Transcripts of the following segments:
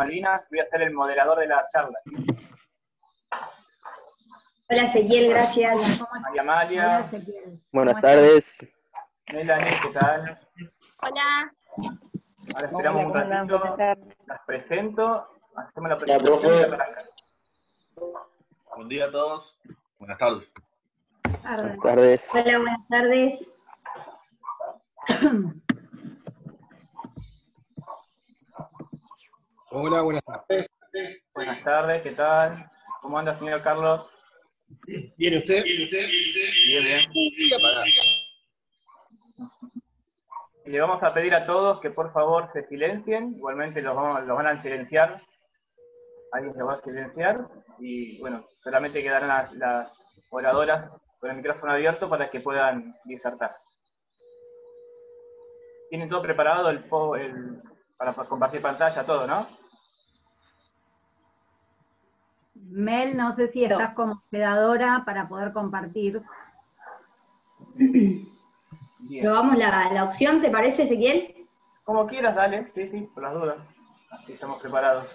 Malvinas, voy a ser el moderador de la charla. Hola Ezequiel, gracias. María Amalia. Buenas tardes. Melanie, ¿qué tal? Hola. Ahora esperamos un ratito, las presento, hacemos la presentación. Buen día a todos. Buenas tardes. Buenas tardes. Hola, buenas tardes. Hola, buenas tardes. Buenas tardes, ¿qué tal? ¿Cómo anda, señor Carlos? ¿Viene usted? Bien, bien. A apagar. Y le vamos a pedir a todos que por favor se silencien, igualmente los, vamos- los van a silenciar, alguien los va a silenciar, y bueno, solamente quedarán las, las oradoras con el micrófono abierto para que puedan disertar. ¿Tienen todo preparado el, el- para compartir pantalla, todo, no? Mel, no sé si estás como hospedadora para poder compartir. Bien. Probamos la, la opción, ¿te parece Ezequiel? Como quieras, dale, sí, sí, por las dudas. Así estamos preparados.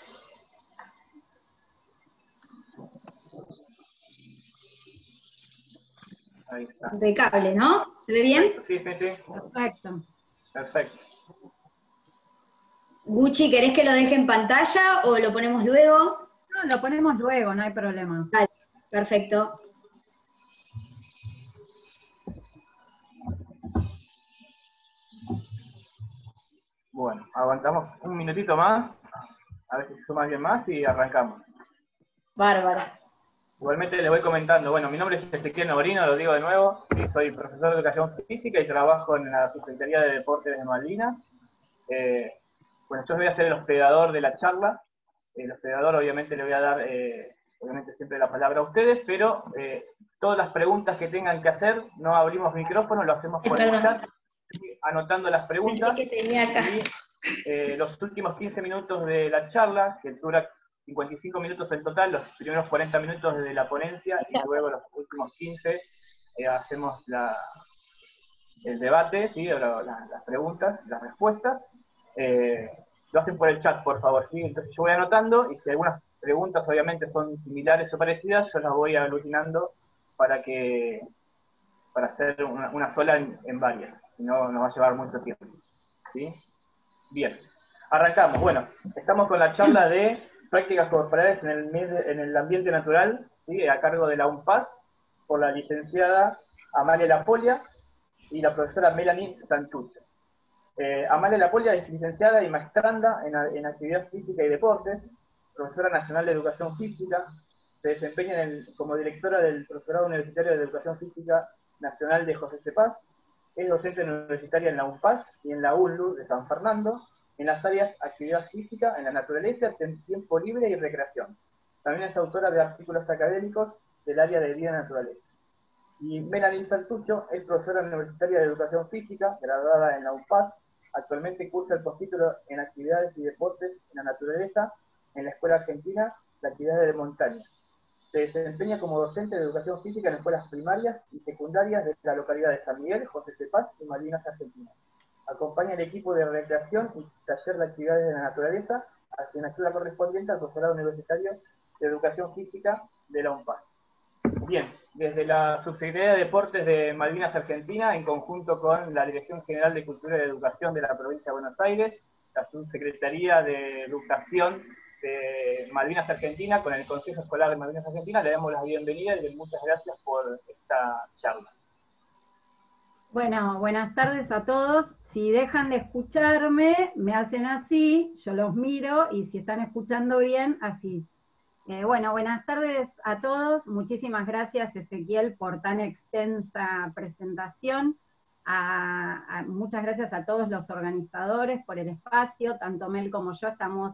Ahí está. Impecable, ¿no? ¿Se ve bien? Sí, sí, sí. Perfecto. Perfecto. Gucci, ¿querés que lo deje en pantalla o lo ponemos luego? No, lo ponemos luego, no hay problema. Perfecto. Bueno, aguantamos un minutito más. A ver si se suma alguien más y arrancamos. Bárbaro. Igualmente les voy comentando, bueno, mi nombre es Ezequiel Novorino, lo digo de nuevo, y soy profesor de educación física y trabajo en la Subsecretaría de Deportes de Malvinas. Eh, bueno, yo voy a ser el hospedador de la charla. El hospedador obviamente le voy a dar, eh, obviamente siempre la palabra a ustedes, pero eh, todas las preguntas que tengan que hacer, no abrimos micrófono, lo hacemos por el chat, anotando las preguntas. Que tenía acá. Y eh, los últimos 15 minutos de la charla, que dura 55 minutos en total, los primeros 40 minutos de la ponencia y luego los últimos 15 eh, hacemos la, el debate, ¿sí? la- las preguntas, las respuestas. Eh, lo hacen por el chat, por favor. ¿sí? Entonces yo voy anotando y si algunas preguntas obviamente son similares o parecidas, yo las voy aglutinando para que para hacer una, sola en, varias. Si no, nos va a llevar mucho tiempo. ¿sí? Bien, arrancamos. Bueno, estamos con la charla de prácticas corporales en el, ambiente natural, a cargo de la UNPAS, por la licenciada Amalia Lapolia y la profesora Melanie Santucho. Eh, Amalia Lapolia es licenciada y maestranda en, en actividad física y deportes, profesora nacional de educación física, se desempeña como directora del Profesorado Universitario de Educación Física Nacional de José Cepaz, es docente universitaria en la UNPAS y en la UNLU de San Fernando, en las áreas actividad física, en la naturaleza, tiempo libre y recreación. También es autora de artículos académicos del área de vida naturaleza. Y Melanie Santucho es profesora universitaria de educación física, graduada en la UNPAS, actualmente cursa el postítulo en actividades y deportes en la naturaleza en la Escuela Argentina de Actividades de Montaña. Se desempeña como docente de educación física en escuelas primarias y secundarias de la localidad de San Miguel, José Cepaz y Malvinas, Argentina. Acompaña el equipo de recreación y taller de actividades de la naturaleza, asignatura correspondiente al profesorado universitario de educación física de la UNPAS. Bien, desde la Subsecretaría de Deportes de Malvinas, Argentina, en conjunto con la Dirección General de Cultura y Educación de la Provincia de Buenos Aires, la Subsecretaría de Educación de Malvinas, Argentina, con el Consejo Escolar de Malvinas, Argentina, le damos la bienvenida y muchas gracias por esta charla. Bueno, buenas tardes a todos. Si dejan de escucharme, me hacen así, yo los miro y si están escuchando bien, así. Eh, bueno, buenas tardes a todos. Muchísimas gracias, Ezequiel, por tan extensa presentación. A- muchas gracias a todos los organizadores por el espacio. Tanto Mel como yo estamos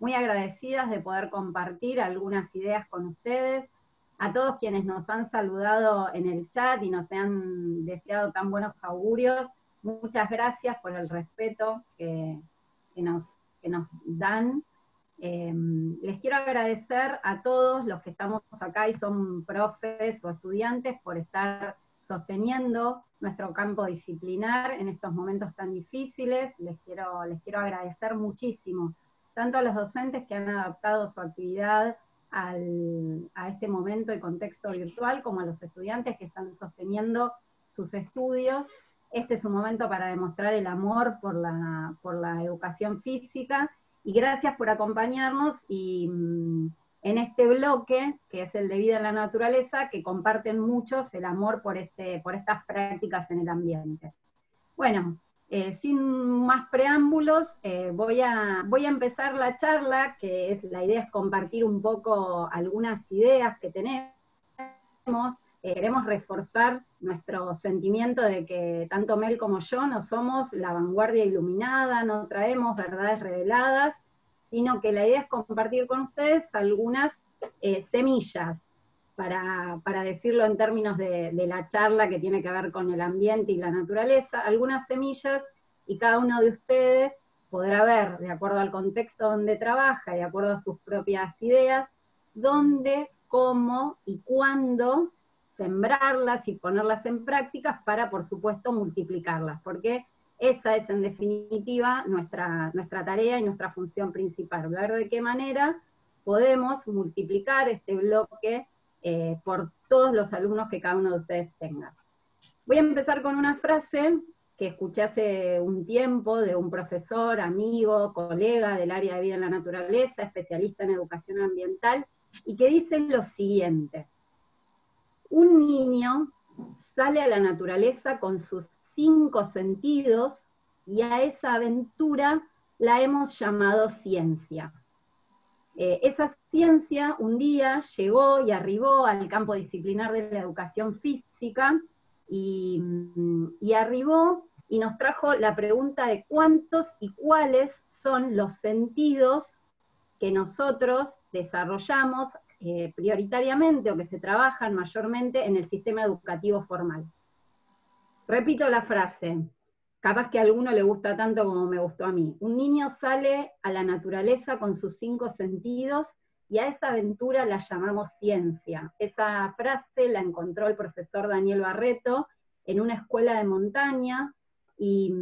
muy agradecidas de poder compartir algunas ideas con ustedes. A todos quienes nos han saludado en el chat y nos han deseado tan buenos augurios, muchas gracias por el respeto que nos dan. Eh, les quiero agradecer a todos los que estamos acá y son profes o estudiantes por estar sosteniendo nuestro campo disciplinar en estos momentos tan difíciles. Les quiero, les quiero agradecer muchísimo. tanto a los docentes que han adaptado su actividad a este momento y contexto virtual, como a los estudiantes que están sosteniendo sus estudios. Este es un momento para demostrar el amor por la, por la educación física y gracias por acompañarnos y mm, en este bloque, que es el de vida en la naturaleza, que comparten muchos el amor por, este, por estas prácticas en el ambiente. Bueno, eh, sin más preámbulos, eh, voy, a, voy a empezar la charla, que es, la idea es compartir un poco algunas ideas que tenemos. Eh, queremos reforzar nuestro sentimiento de que tanto Mel como yo no somos la vanguardia iluminada, no traemos verdades reveladas, sino que la idea es compartir con ustedes algunas semillas, para, decirlo en términos de, la charla que tiene que ver con el ambiente y la naturaleza, algunas semillas y cada uno de ustedes podrá ver, de acuerdo al contexto donde trabaja, de acuerdo a sus propias ideas, dónde, cómo y cuándo sembrarlas y ponerlas en prácticas para, por supuesto, multiplicarlas, porque esa es en definitiva nuestra, nuestra tarea y nuestra función principal, ver de qué manera podemos multiplicar este bloque eh, por todos los alumnos que cada uno de ustedes tenga. Voy a empezar con una frase que escuché hace un tiempo de un profesor, amigo, colega del área de vida en la naturaleza, especialista en educación ambiental, y que dice lo siguiente. Un niño sale a la naturaleza con sus cinco sentidos y a esa aventura la hemos llamado ciencia. Eh, esa ciencia un día llegó y arribó al campo disciplinar de la educación física y, y arribó y nos trajo la pregunta de cuántos y cuáles son los sentidos que nosotros desarrollamos eh, prioritariamente o que se trabajan mayormente en el sistema educativo formal. Repito la frase, capaz que a alguno le gusta tanto como me gustó a mí. Un niño sale a la naturaleza con sus cinco sentidos y a esa aventura la llamamos ciencia. Esa frase la encontró el profesor Daniel Barreto en una escuela de montaña y,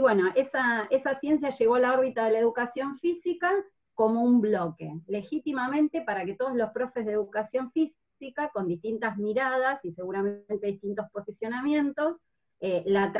bueno, esa, esa ciencia llegó a la órbita de la educación física como un bloque, legítimamente para que todos los profes de educación física, con distintas miradas y seguramente distintos posicionamientos, eh, la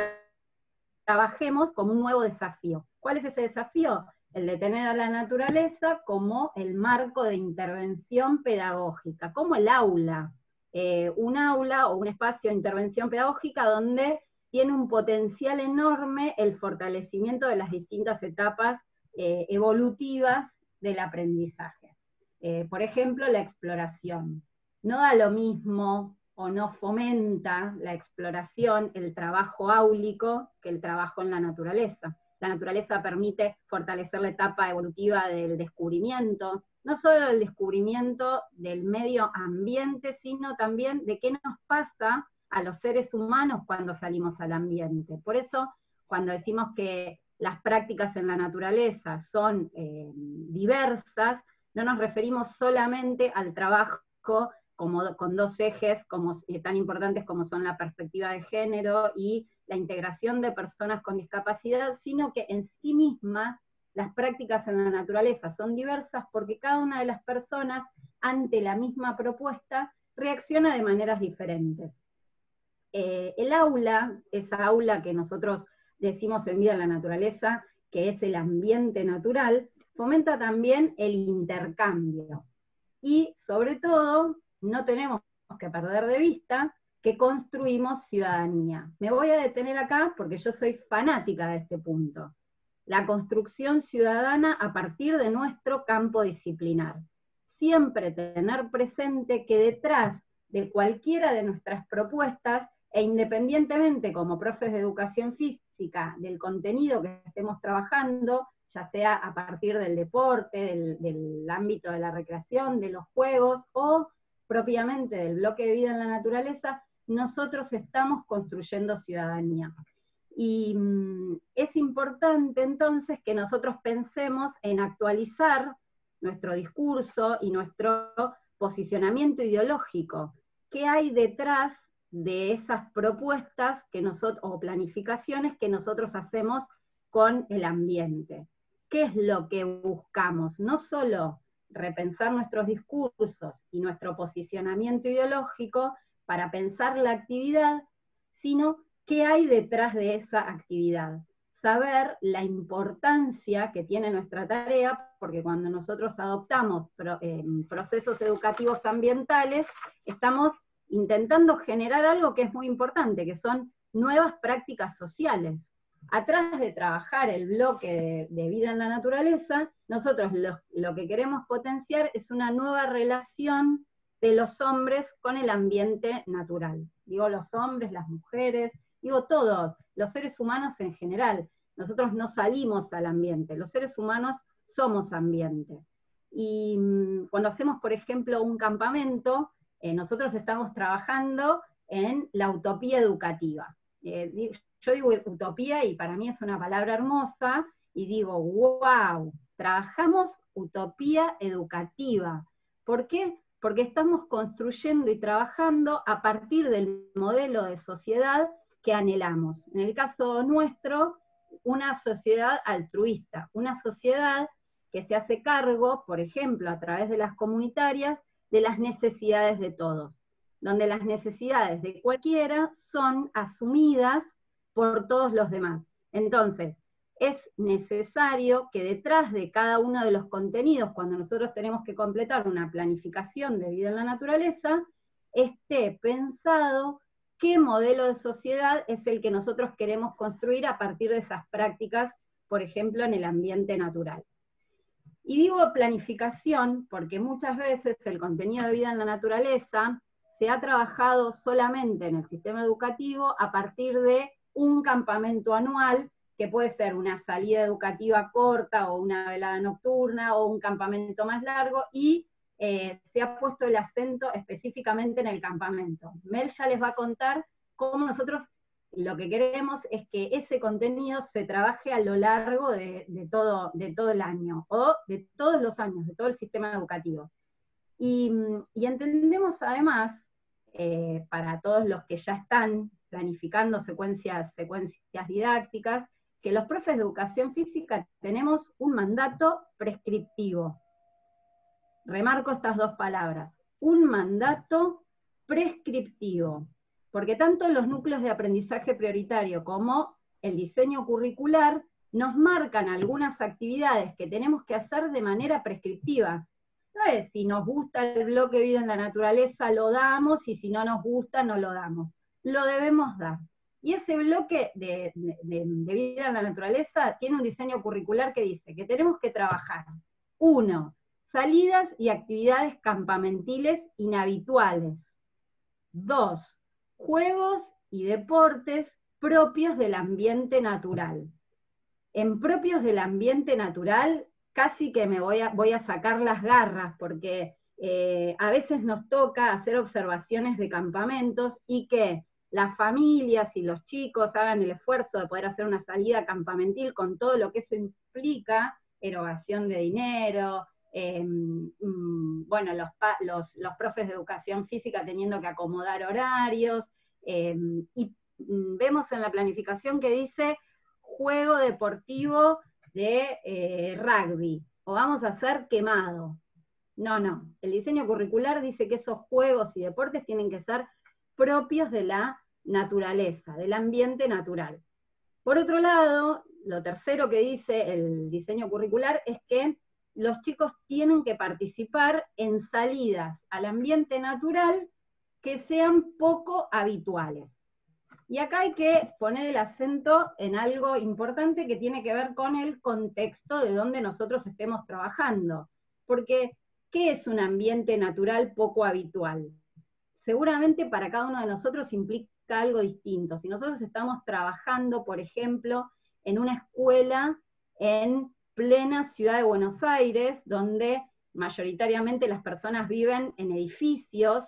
trabajemos como un nuevo desafío. ¿Cuál es ese desafío? El de tener a la naturaleza como el marco de intervención pedagógica, como el aula, eh, un aula o un espacio de intervención pedagógica donde tiene un potencial enorme el fortalecimiento de las distintas etapas eh, evolutivas del aprendizaje. Eh, por ejemplo, la exploración. No da lo mismo o no fomenta la exploración, el trabajo áulico, que el trabajo en la naturaleza. La naturaleza permite fortalecer la etapa evolutiva del descubrimiento, no solo del descubrimiento del medio ambiente, sino también de qué nos pasa a los seres humanos cuando salimos al ambiente. Por eso, cuando decimos que las prácticas en la naturaleza son eh, diversas, no nos referimos solamente al trabajo con dos ejes como, eh, tan importantes como son la perspectiva de género y la integración de personas con discapacidad, sino que en sí mismas las prácticas en la naturaleza son diversas porque cada una de las personas ante la misma propuesta reacciona de maneras diferentes. Eh, el aula, esa aula que nosotros decimos en vida en la naturaleza, que es el ambiente natural, fomenta también el intercambio. Y sobre todo, no tenemos que perder de vista que construimos ciudadanía. Me voy a detener acá porque yo soy fanática de este punto. La construcción ciudadana a partir de nuestro campo disciplinar. Siempre tener presente que detrás de cualquiera de nuestras propuestas, e independientemente como profes de educación física del contenido que estemos trabajando, ya sea a partir del deporte, del, del ámbito de la recreación, de los juegos o propiamente del bloque de vida en la naturaleza, nosotros estamos construyendo ciudadanía. Y mm, es importante entonces que nosotros pensemos en actualizar nuestro discurso y nuestro posicionamiento ideológico. ¿Qué hay detrás de esas propuestas que nosotros, o planificaciones que nosotros hacemos con el ambiente? ¿qué es lo que buscamos? No solo repensar nuestros discursos y nuestro posicionamiento ideológico para pensar la actividad, sino qué hay detrás de esa actividad. Saber la importancia que tiene nuestra tarea, porque cuando nosotros adoptamos eh, procesos educativos ambientales, estamos intentando generar algo que es muy importante, que son nuevas prácticas sociales. Atrás de trabajar el bloque de, vida en la naturaleza, nosotros lo, que queremos potenciar es una nueva relación de los hombres con el ambiente natural. Digo los hombres, las mujeres, digo todos, los seres humanos en general. Nosotros no salimos al ambiente, los seres humanos somos ambiente. Y mm, cuando hacemos, por ejemplo, un campamento, eh, nosotros estamos trabajando en la utopía educativa. Eh, yo digo utopía y para mí es una palabra hermosa, y digo, wow, trabajamos utopía educativa. ¿Por qué? Porque estamos construyendo y trabajando a partir del modelo de sociedad que anhelamos. En el caso nuestro, una sociedad altruista, una sociedad que se hace cargo, por ejemplo, a través de las comunitarias, de las necesidades de todos, donde las necesidades de cualquiera son asumidas por todos los demás. Entonces, es necesario que detrás de cada uno de los contenidos, cuando nosotros tenemos que completar una planificación de vida en la naturaleza, esté pensado qué modelo de sociedad es el que nosotros queremos construir a partir de esas prácticas, por ejemplo, en el ambiente natural. Y digo planificación porque muchas veces el contenido de vida en la naturaleza se ha trabajado solamente en el sistema educativo a partir de un campamento anual, que puede ser una salida educativa corta o una velada nocturna o un campamento más largo, y eh, se ha puesto el acento específicamente en el campamento. Mel ya les va a contar cómo nosotros lo que queremos es que ese contenido se trabaje a lo largo de, todo, el año, o de todos los años, de todo el sistema educativo. Y, entendemos además, eh, para todos los que ya están planificando secuencias, secuencias didácticas, que los profes de educación física tenemos un mandato prescriptivo. Remarco estas dos palabras, un mandato prescriptivo porque tanto los núcleos de aprendizaje prioritario como el diseño curricular nos marcan algunas actividades que tenemos que hacer de manera prescriptiva. No es si nos gusta el bloque vida en la naturaleza, lo damos, y si no nos gusta, no lo damos. Lo debemos dar. Y ese bloque de, vida en la naturaleza tiene un diseño curricular que dice que tenemos que trabajar, uno, salidas y actividades campamentiles inhabituales. Dos, juegos y deportes propios del ambiente natural. En propios del ambiente natural, casi que me voy a, voy a sacar las garras, porque eh, a veces nos toca hacer observaciones de campamentos y que las familias y los chicos hagan el esfuerzo de poder hacer una salida campamentil con todo lo que eso implica, erogación de dinero, Em, mm, bueno, los, profes de educación física teniendo que acomodar horarios, em, y mm, vemos en la planificación que dice juego deportivo de eh, rugby, o vamos a hacer quemado. No, no, el diseño curricular dice que esos juegos y deportes tienen que ser propios de la naturaleza, del ambiente natural. Por otro lado, lo tercero que dice el diseño curricular es que los chicos tienen que participar en salidas al ambiente natural que sean poco habituales. Y acá hay que poner el acento en algo importante que tiene que ver con el contexto de donde nosotros estemos trabajando. Porque, ¿qué es un ambiente natural poco habitual? Seguramente para cada uno de nosotros implica algo distinto. Si nosotros estamos trabajando, por ejemplo, en una escuela en plena ciudad de Buenos Aires, donde mayoritariamente las personas viven en edificios,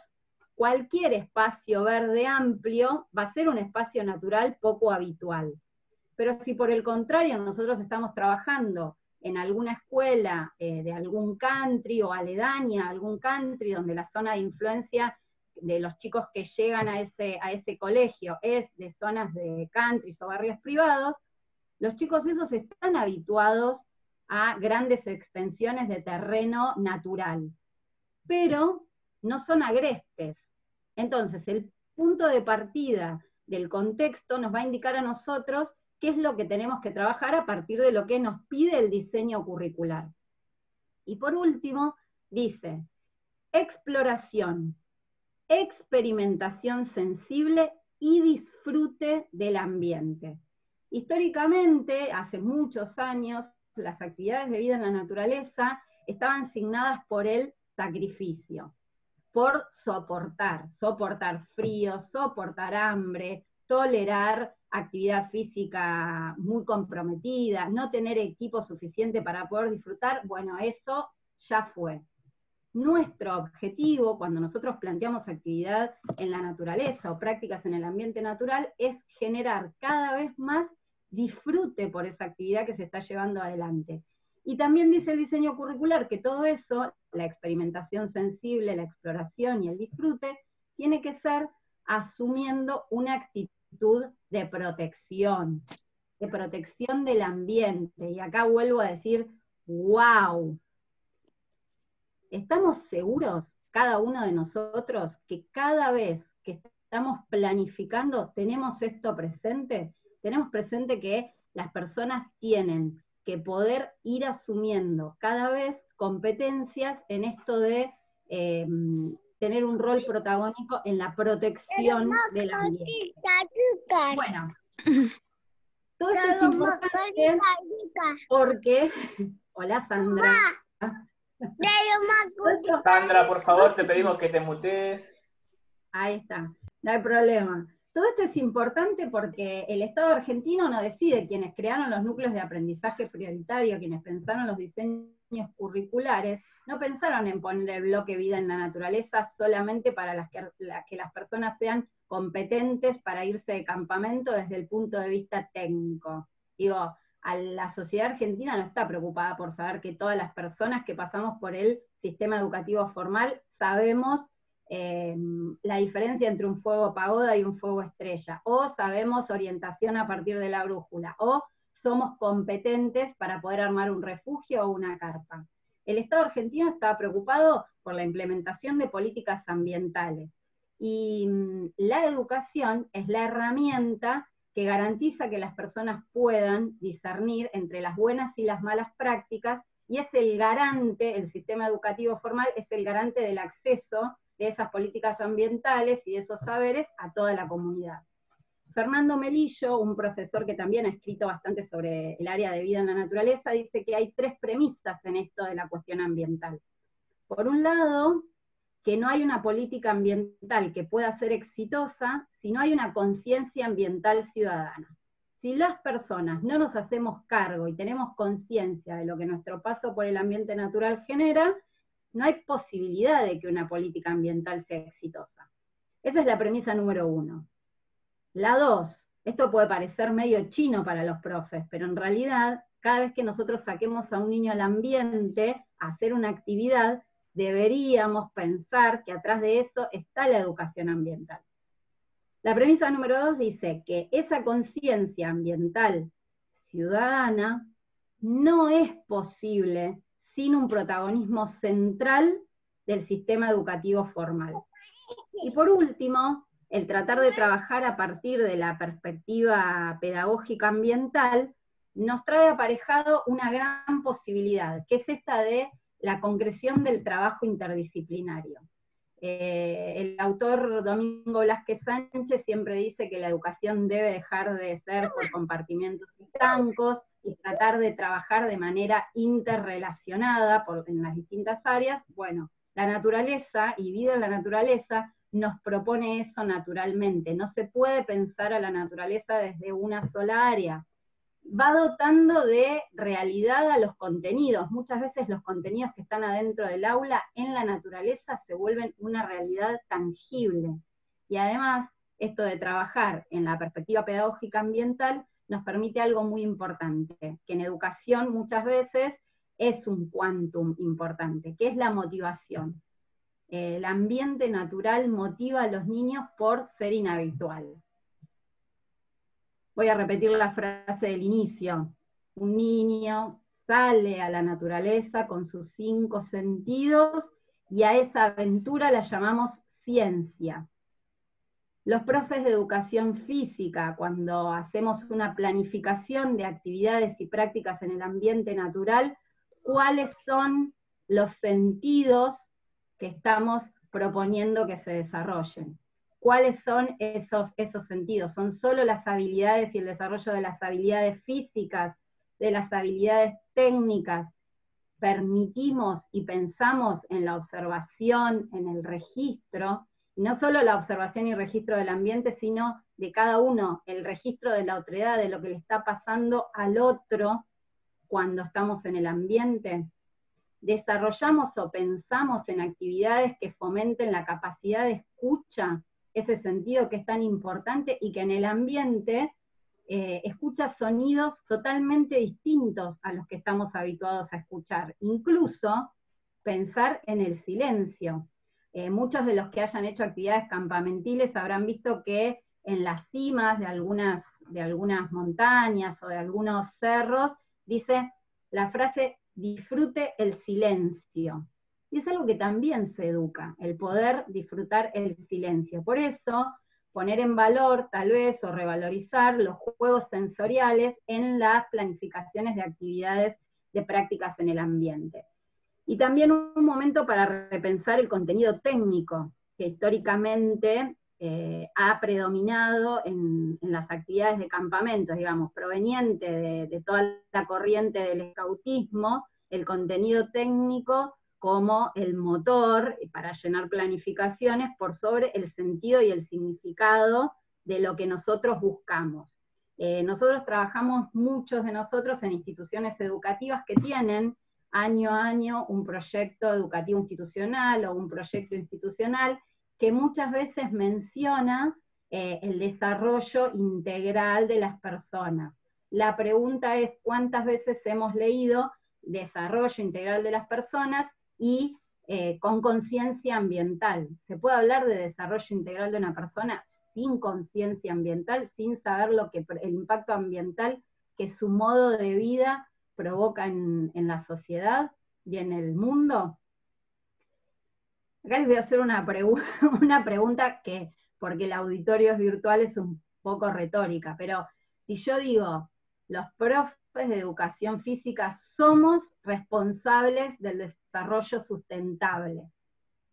cualquier espacio verde amplio va a ser un espacio natural poco habitual. Pero si por el contrario nosotros estamos trabajando en alguna escuela eh, de algún country o aledaña algún country donde la zona de influencia de los chicos que llegan a ese, a ese colegio es de zonas de country o barrios privados, los chicos esos están habituados a grandes extensiones de terreno natural, pero no son agrestes. Entonces, el punto de partida del contexto nos va a indicar a nosotros qué es lo que tenemos que trabajar a partir de lo que nos pide el diseño curricular. Y por último, dice, exploración, experimentación sensible y disfrute del ambiente. Históricamente, hace muchos años, las actividades de vida en la naturaleza estaban asignadas por el sacrificio, por soportar, soportar frío, soportar hambre, tolerar actividad física muy comprometida, no tener equipo suficiente para poder disfrutar, bueno, eso ya fue. Nuestro objetivo cuando nosotros planteamos actividad en la naturaleza o prácticas en el ambiente natural es generar cada vez más disfrute por esa actividad que se está llevando adelante. Y también dice el diseño curricular que todo eso, la experimentación sensible, la exploración y el disfrute, tiene que ser asumiendo una actitud de protección, de protección del ambiente. Y acá vuelvo a decir, wow, ¿estamos seguros, cada uno de nosotros, que cada vez que estamos planificando tenemos esto presente? Tenemos presente que las personas tienen que poder ir asumiendo cada vez competencias en esto de em, tener un rol protagónico en la protección del ambiente. Bueno, todo esto es importante porque... Hola Sandra. Sandra, por favor, te pedimos que te mutees. Ahí está, no hay problema. Todo esto es importante porque el Estado argentino no decide quienes crearon los núcleos de aprendizaje prioritario, quienes pensaron los diseños curriculares, no pensaron en poner el bloque vida en la naturaleza solamente para las que, las personas sean competentes para irse de campamento desde el punto de vista técnico. Digo, a la sociedad argentina no está preocupada por saber que todas las personas que pasamos por el sistema educativo formal sabemos Em, la diferencia entre un fuego pagoda y un fuego estrella, o sabemos orientación a partir de la brújula, o somos competentes para poder armar un refugio o una carpa. El Estado argentino está preocupado por la implementación de políticas ambientales. Y mm, la educación es la herramienta que garantiza que las personas puedan discernir entre las buenas y las malas prácticas y es el garante, el sistema educativo formal es el garante del acceso de esas políticas ambientales y de esos saberes a toda la comunidad. Fernando Melillo, un profesor que también ha escrito bastante sobre el área de vida en la naturaleza, dice que hay tres premisas en esto de la cuestión ambiental. Por un lado, que no hay una política ambiental que pueda ser exitosa si no hay una conciencia ambiental ciudadana. Si las personas no nos hacemos cargo y tenemos conciencia de lo que nuestro paso por el ambiente natural genera, no hay posibilidad de que una política ambiental sea exitosa. Esa es la premisa número uno. La dos, esto puede parecer medio chino para los profes, pero en realidad, cada vez que nosotros saquemos a un niño al ambiente a hacer una actividad, deberíamos pensar que atrás de eso está la educación ambiental. La premisa número dos dice que esa conciencia ambiental ciudadana no es posible un protagonismo central del sistema educativo formal. Y por último, el tratar de trabajar a partir de la perspectiva pedagógica ambiental nos trae aparejado una gran posibilidad, que es esta de la concreción del trabajo interdisciplinario. Eh, el autor Domingo Blasquez Sánchez siempre dice que la educación debe dejar de ser por compartimentos estancos y tratar de trabajar de manera interrelacionada por, en las distintas áreas, bueno, la naturaleza y vida en la naturaleza nos propone eso naturalmente. No se puede pensar a la naturaleza desde una sola área. Va dotando de realidad a los contenidos. Muchas veces los contenidos que están adentro del aula en la naturaleza se vuelven una realidad tangible. Y además, esto de trabajar en la perspectiva pedagógica ambiental nos permite algo muy importante, que en educación muchas veces es un quantum importante, que es la motivación. El ambiente natural motiva a los niños por ser inhabitual. Voy a repetir la frase del inicio. Un niño sale a la naturaleza con sus cinco sentidos y a esa aventura la llamamos ciencia. Los profes de educación física, cuando hacemos una planificación de actividades y prácticas en el ambiente natural, ¿cuáles son los sentidos que estamos proponiendo que se desarrollen? ¿Cuáles son esos, esos sentidos? ¿Son solo las habilidades y el desarrollo de las habilidades físicas, de las habilidades técnicas? ¿Permitimos y pensamos en la observación, en el registro? No solo la observación y registro del ambiente, sino de cada uno, el registro de la otredad, de lo que le está pasando al otro cuando estamos en el ambiente. Desarrollamos o pensamos en actividades que fomenten la capacidad de escucha, ese sentido que es tan importante y que en el ambiente eh, escucha sonidos totalmente distintos a los que estamos habituados a escuchar. Incluso pensar en el silencio. Eh, muchos de los que hayan hecho actividades campamentiles habrán visto que en las cimas de algunas, de algunas montañas o de algunos cerros dice la frase disfrute el silencio. Y es algo que también se educa, el poder disfrutar el silencio. Por eso, poner en valor tal vez o revalorizar los juegos sensoriales en las planificaciones de actividades de prácticas en el ambiente. Y también un momento para repensar el contenido técnico, que históricamente eh, ha predominado en, las actividades de campamentos, digamos, proveniente de, toda la corriente del escautismo, el contenido técnico como el motor para llenar planificaciones por sobre el sentido y el significado de lo que nosotros buscamos. Eh, nosotros trabajamos, muchos de nosotros, en instituciones educativas que tienen año a año un proyecto educativo institucional o un proyecto institucional que muchas veces menciona eh, el desarrollo integral de las personas. La pregunta es cuántas veces hemos leído desarrollo integral de las personas y eh, con conciencia ambiental. ¿Se puede hablar de desarrollo integral de una persona sin conciencia ambiental, sin saber lo que el impacto ambiental que su modo de vida provoca en, la sociedad y en el mundo? Acá les voy a hacer una, una pregunta que, porque el auditorio es virtual, es un poco retórica, pero si yo digo, los profes de educación física somos responsables del desarrollo sustentable.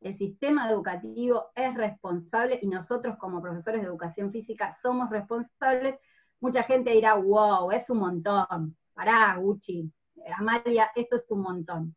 El sistema educativo es responsable y nosotros como profesores de educación física somos responsables. Mucha gente dirá, wow, es un montón pará, Gucci, Amalia, esto es un montón.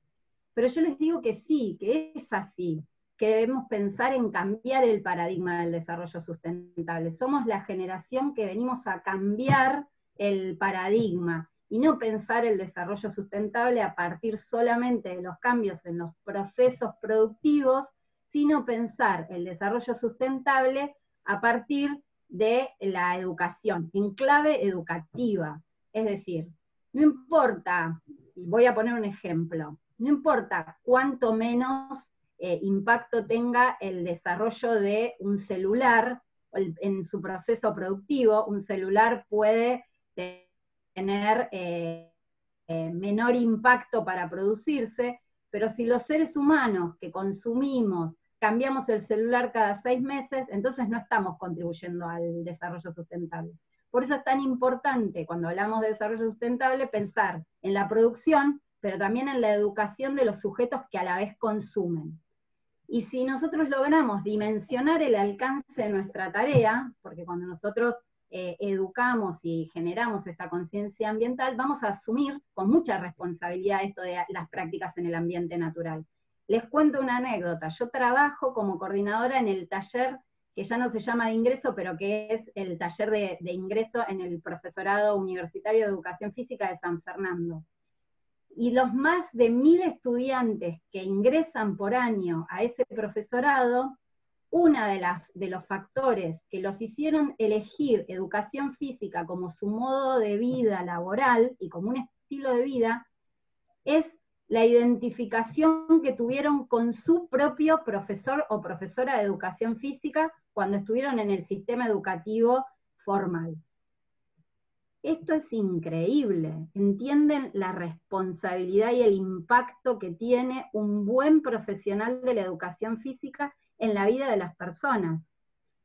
Pero yo les digo que sí, que es así, que debemos pensar en cambiar el paradigma del desarrollo sustentable. Somos la generación que venimos a cambiar el paradigma y no pensar el desarrollo sustentable a partir solamente de los cambios en los procesos productivos, sino pensar el desarrollo sustentable a partir de la educación, en clave educativa. Es decir, no importa, voy a poner un ejemplo, no importa cuánto menos eh, impacto tenga el desarrollo de un celular en su proceso productivo, un celular puede tener eh, eh, menor impacto para producirse, pero si los seres humanos que consumimos cambiamos el celular cada seis meses, entonces no estamos contribuyendo al desarrollo sustentable. Por eso es tan importante cuando hablamos de desarrollo sustentable pensar en la producción, pero también en la educación de los sujetos que a la vez consumen. Y si nosotros logramos dimensionar el alcance de nuestra tarea, porque cuando nosotros eh, educamos y generamos esta conciencia ambiental, vamos a asumir con mucha responsabilidad esto de las prácticas en el ambiente natural. Les cuento una anécdota. Yo trabajo como coordinadora en el taller que ya no se llama de ingreso, pero que es el taller de, ingreso en el profesorado universitario de educación física de San Fernando. Y los más de mil estudiantes que ingresan por año a ese profesorado, uno de, las, de los factores que los hicieron elegir educación física como su modo de vida laboral y como un estilo de vida, es la identificación que tuvieron con su propio profesor o profesora de educación física cuando estuvieron en el sistema educativo formal. esto es increíble. Entienden la responsabilidad y el impacto que tiene un buen profesional de la educación física en la vida de las personas.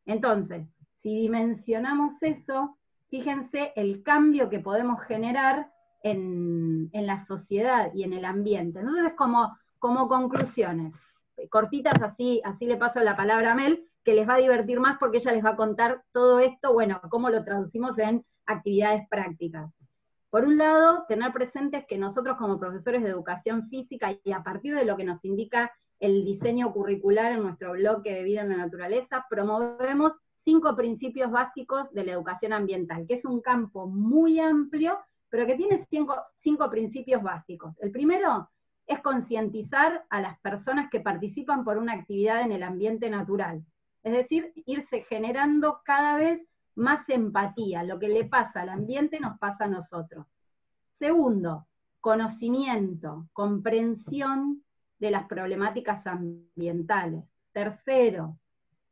Entonces, si dimensionamos eso, fíjense el cambio que podemos generar en, la sociedad y en el ambiente. Entonces, como, conclusiones, cortitas así, así le paso la palabra a Mel, que les va a divertir más porque ella les va a contar todo esto, bueno, cómo lo traducimos en actividades prácticas. Por un lado, tener presentes que nosotros como profesores de educación física y a partir de lo que nos indica el diseño curricular en nuestro bloque de vida en la naturaleza, promovemos cinco principios básicos de la educación ambiental, que es un campo muy amplio, pero que tiene cinco, cinco principios básicos. El primero es concientizar a las personas que participan por una actividad en el ambiente natural. Es decir, irse generando cada vez más empatía. Lo que le pasa al ambiente nos pasa a nosotros. Segundo, conocimiento, comprensión de las problemáticas ambientales. Tercero,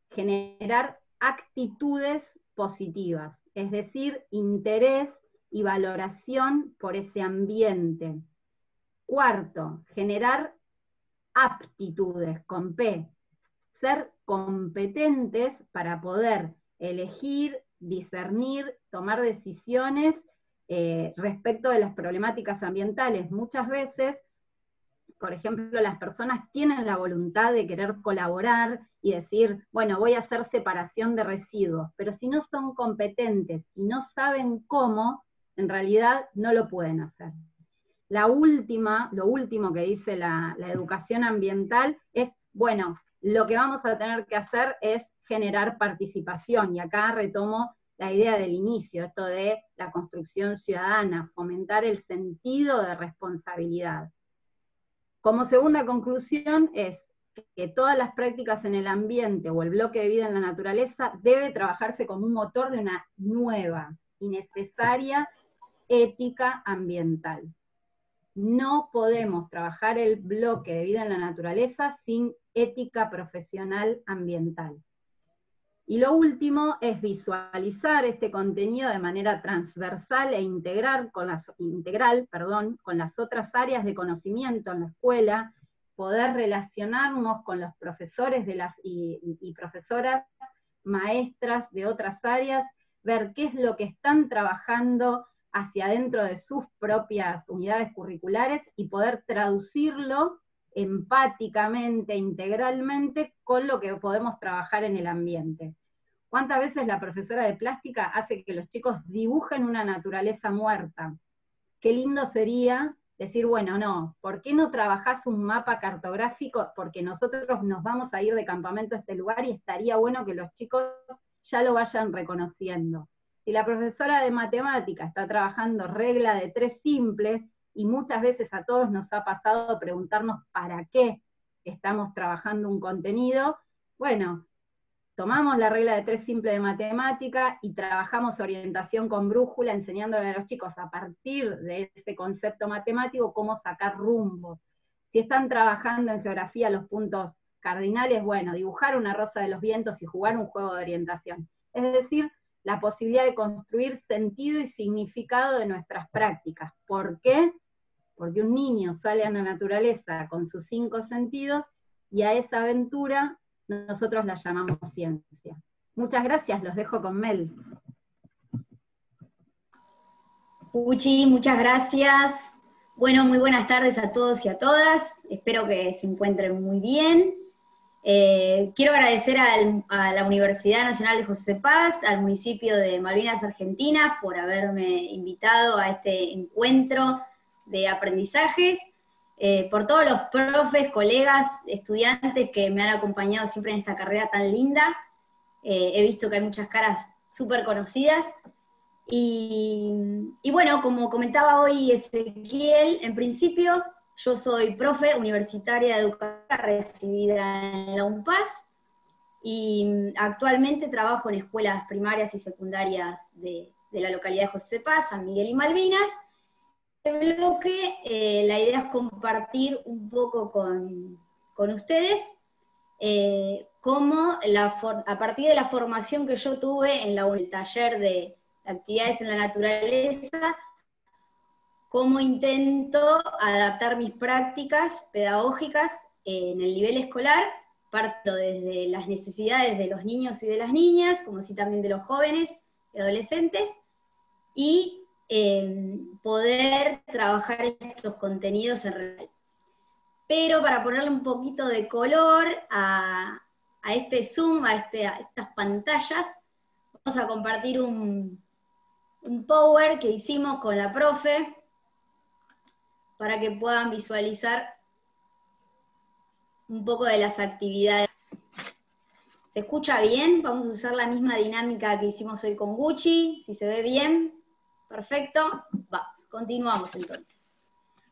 generar actitudes positivas, es decir, interés y valoración por ese ambiente. Cuarto, generar aptitudes con P, ser competentes para poder elegir, discernir, tomar decisiones eh, respecto de las problemáticas ambientales. Muchas veces, por ejemplo, las personas tienen la voluntad de querer colaborar y decir, bueno, voy a hacer separación de residuos, pero si no son competentes y no saben cómo, en realidad no lo pueden hacer. La última, lo último que dice la, la educación ambiental es, bueno, lo que vamos a tener que hacer es generar participación, y acá retomo la idea del inicio, esto de la construcción ciudadana, fomentar el sentido de responsabilidad. Como segunda conclusión es que todas las prácticas en el ambiente o el bloque de vida en la naturaleza debe trabajarse como un motor de una nueva y necesaria ética ambiental. No podemos trabajar el bloque de vida en la naturaleza sin ética profesional ambiental. Y lo último es visualizar este contenido de manera transversal e integral con las, integral, con las otras áreas de conocimiento en la escuela, poder relacionarnos con los profesores de las, y profesoras, maestras de otras áreas, ver qué es lo que están trabajando hacia adentro de sus propias unidades curriculares y poder traducirlo empáticamente, integralmente, con lo que podemos trabajar en el ambiente. ¿Cuántas veces la profesora de plástica hace que los chicos dibujen una naturaleza muerta? Qué lindo sería decir, bueno, no, ¿por qué no trabajás un mapa cartográfico? Porque nosotros nos vamos a ir de campamento a este lugar y estaría bueno que los chicos ya lo vayan reconociendo. Si la profesora de matemática está trabajando regla de tres simples, y muchas veces a todos nos ha pasado preguntarnos para qué estamos trabajando un contenido, bueno, tomamos la regla de tres simple de matemática y trabajamos orientación con brújula, enseñándole a los chicos a partir de este concepto matemático cómo sacar rumbos. Si están trabajando en geografía los puntos cardinales, bueno, dibujar una rosa de los vientos y jugar un juego de orientación. Es decir, la posibilidad de construir sentido y significado de nuestras prácticas. ¿Por qué? porque un niño sale a la naturaleza con sus cinco sentidos y a esa aventura nosotros la llamamos ciencia. Muchas gracias, los dejo con Mel. Uchi, muchas gracias. Bueno, muy buenas tardes a todos y a todas. Espero que se encuentren muy bien. Eh, quiero agradecer a la Universidad Nacional de José Paz, al municipio de Malvinas, Argentina, por haberme invitado a este encuentro de aprendizajes, eh, por todos los profes, colegas, estudiantes que me han acompañado siempre en esta carrera tan linda. Eh, he visto que hay muchas caras súper conocidas. Y, bueno, como comentaba hoy Ezequiel, en principio yo soy profe universitaria de educación recibida en la UNPAS y actualmente trabajo en escuelas primarias y secundarias de, de la localidad de José Paz, San Miguel y Malvinas, este bloque eh, la idea es compartir un poco con, ustedes eh, cómo a partir de la formación que yo tuve en la, el taller de, actividades en la naturaleza, cómo intento adaptar mis prácticas pedagógicas en el nivel escolar, parto desde las necesidades de los niños y de las niñas, como así también de los jóvenes y adolescentes, y eh, poder trabajar estos contenidos en real. Pero para ponerle un poquito de color a, este Zoom, a, este, a, estas pantallas, vamos a compartir un, un power que hicimos con la profe, para que puedan visualizar un poco de las actividades. ¿Se escucha bien? Vamos a usar la misma dinámica que hicimos hoy con Gucci. Si se ve bien, perfecto. Vamos, continuamos entonces.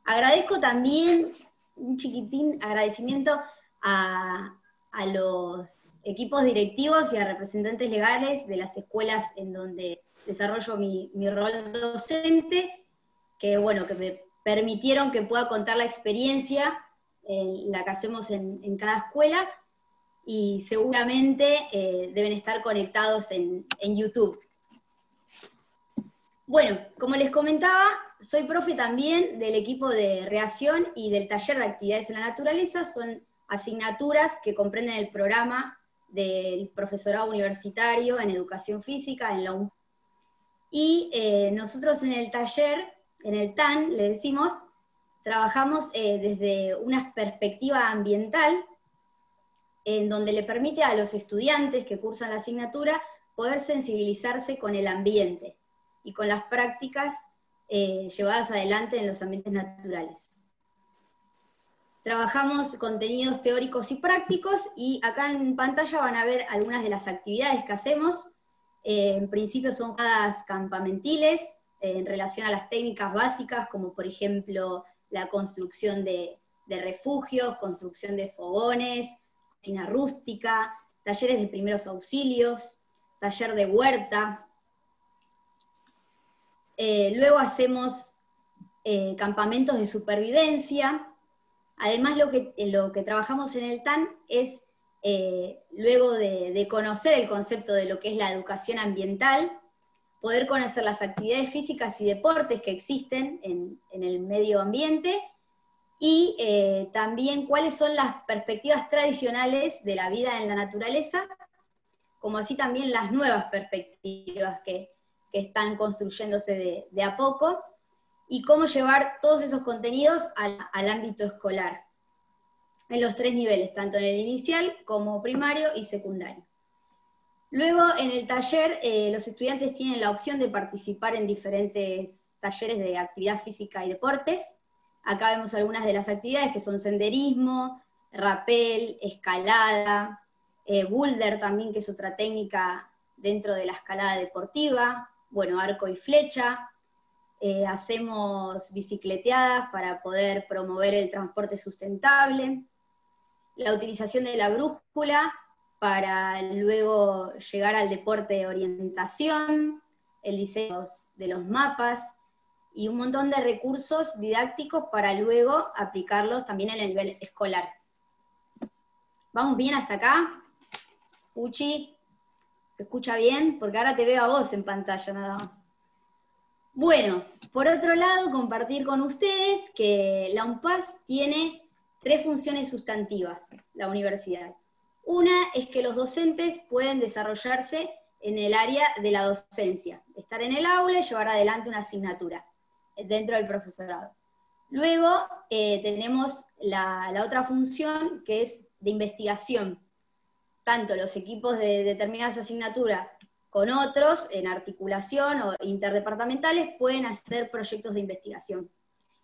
Agradezco también un chiquitín agradecimiento a, los equipos directivos y a representantes legales de las escuelas en donde desarrollo mi, mi rol docente, que bueno, que me permitieron que pueda contar la experiencia, la que hacemos en, cada escuela, y seguramente eh, deben estar conectados en, en YouTube. Bueno, como les comentaba, soy profe también del equipo de reacción y del taller de actividades en la naturaleza. Son asignaturas que comprenden el programa del profesorado universitario en educación física en la UNF. Y eh, nosotros en el taller en el TAN, le decimos, trabajamos eh, desde una perspectiva ambiental, en donde le permite a los estudiantes que cursan la asignatura poder sensibilizarse con el ambiente y con las prácticas eh, llevadas adelante en los ambientes naturales. Trabajamos contenidos teóricos y prácticos y acá en pantalla van a ver algunas de las actividades que hacemos. Eh, en principio son jornadas campamentiles, en relación a las técnicas básicas, como por ejemplo la construcción de, refugios, construcción de fogones, cocina rústica, talleres de primeros auxilios, taller de huerta. Eh, luego hacemos eh, campamentos de supervivencia. Además, lo que, lo que trabajamos en el TAN es, eh, luego de, conocer el concepto de lo que es la educación ambiental, poder conocer las actividades físicas y deportes que existen en, el medio ambiente y eh, también cuáles son las perspectivas tradicionales de la vida en la naturaleza, como así también las nuevas perspectivas que, están construyéndose de, a poco, y cómo llevar todos esos contenidos al, al ámbito escolar, en los tres niveles, tanto en el inicial como primario y secundario. Luego, en el taller, eh, los estudiantes tienen la opción de participar en diferentes talleres de actividad física y deportes. Acá vemos algunas de las actividades que son senderismo, rapel, escalada, eh, boulder también, que es otra técnica dentro de la escalada deportiva, bueno, arco y flecha. Eh, hacemos bicicleteadas para poder promover el transporte sustentable. La utilización de la brújula para luego llegar al deporte de orientación, el diseño de los mapas y un montón de recursos didácticos para luego aplicarlos también en el nivel escolar. ¿Vamos bien hasta acá? Uchi, ¿se escucha bien? Porque ahora te veo a vos en pantalla nada más. Bueno, por otro lado, compartir con ustedes que la UNPAS tiene tres funciones sustantivas, la universidad. Una es que los docentes pueden desarrollarse en el área de la docencia, estar en el aula y llevar adelante una asignatura dentro del profesorado. Luego eh, tenemos la, otra función que es de investigación. Tanto los equipos de determinadas asignaturas con otros, en articulación o interdepartamentales, pueden hacer proyectos de investigación.